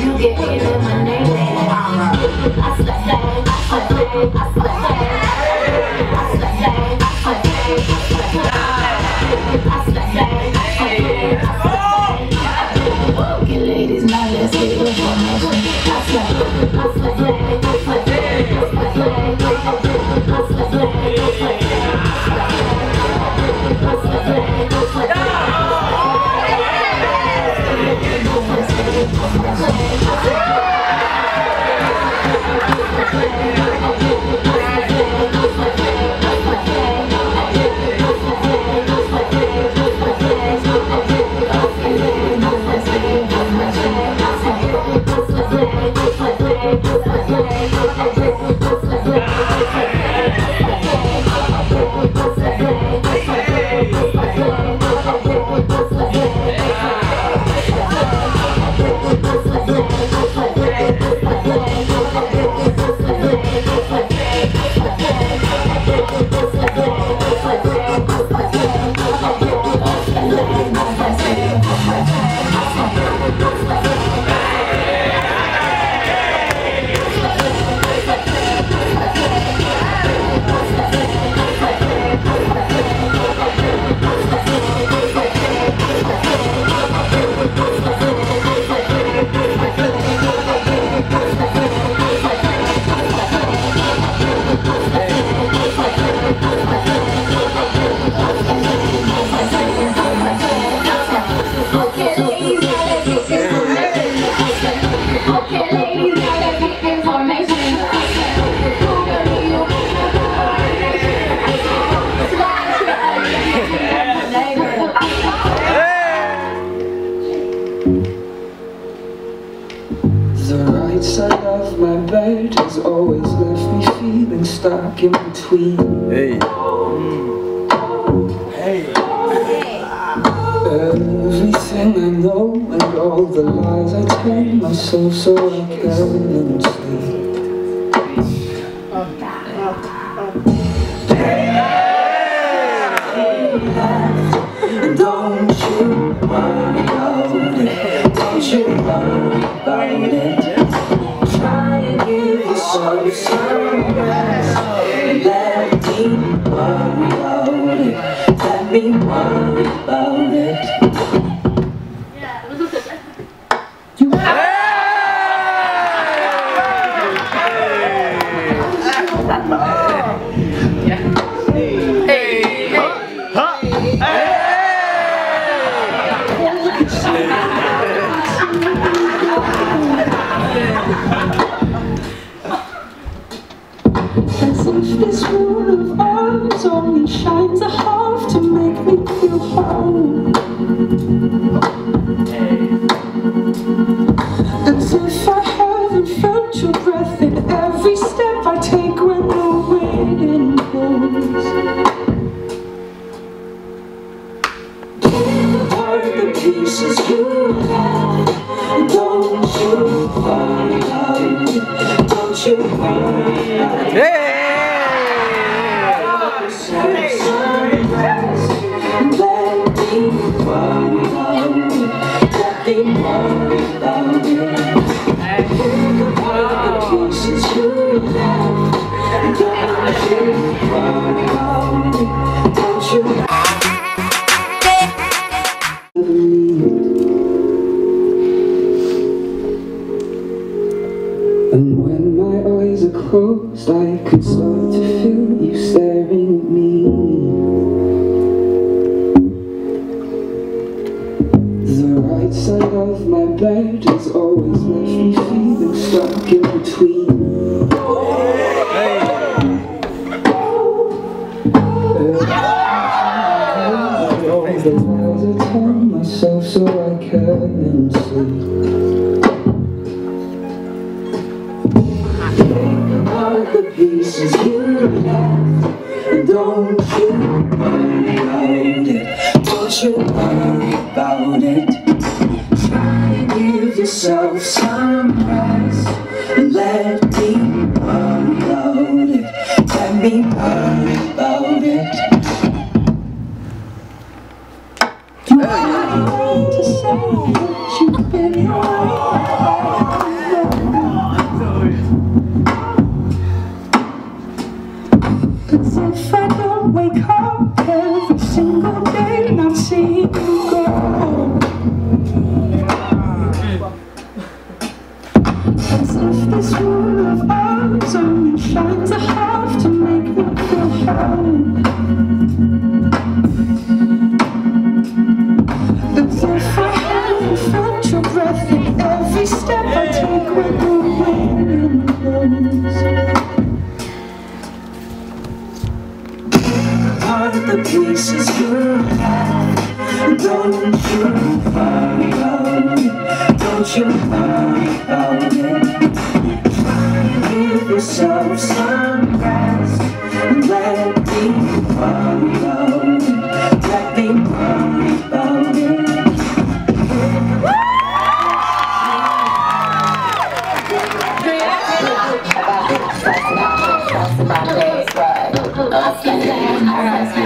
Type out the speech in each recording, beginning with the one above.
you get eliminated. Right. I slept I'm broken. Okay, ladies, I got the information. The right side of my bed has always left me feeling stuck in between. Hey. Everything I know and all the lies I tell myself so I can sleep. Don't you worry about it. Don't you worry about it. Try and. Let me worry about it. Let me worry about it. This wall of arms only shines a half to make me feel whole. As if I haven't felt your breath in every step I take when the wind blows. Give apart the pieces you have. Don't you worry. Don't you worry about Hey! Pieces you left, don't you worry about it. Don't you worry about it. Try and give yourself some rest, Part of the pieces you. Don't you worry about it. Don't you worry about it. Try and give yourself some rest. And let me worry about it. Let me worry about it. Hey!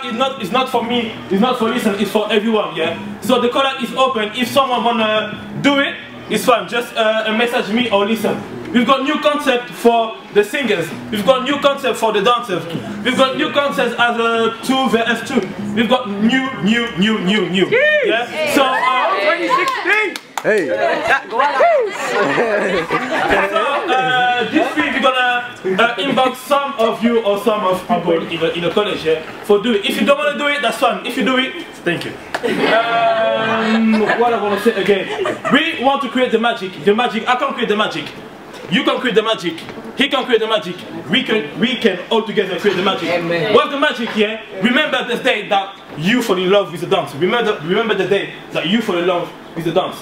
Again, this color is not is not for me, it's not for listen, it's for everyone, yeah. So the color is open. If someone wanna do it, it's fine. Just uh, message me or listen. We've got new concept for the singers. We've got new concept for the dancers. We've got new concepts as a two vs two. We've got new, new, new, new, new. Yeah. So uh, 2016. Hey. So uh, this week we're gonna uh, inbox some of you or some of people in the, in the college here for doing it. If you don't want to do it, that's fine. If you do it, thank you. Um, what I want to say again, we want to create the magic. The magic. I can create the magic. You can create the magic. He can create the magic. We can we can all together create the magic. Amen. What's the magic here? Remember the day that you fall in love with the dance. Remember remember the day that you fall in love with the dance.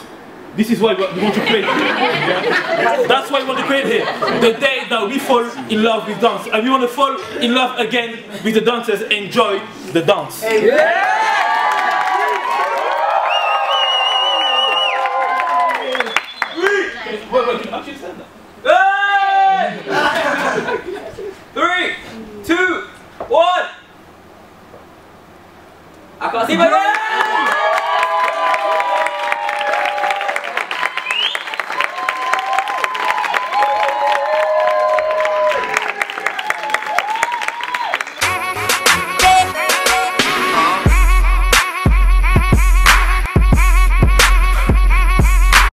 This is why we want to create. Yeah? That's why we want to create here. The day that we fall in love with dance. And we want to fall in love again with the dancers. Enjoy the dance. Three, two, one. I can't see my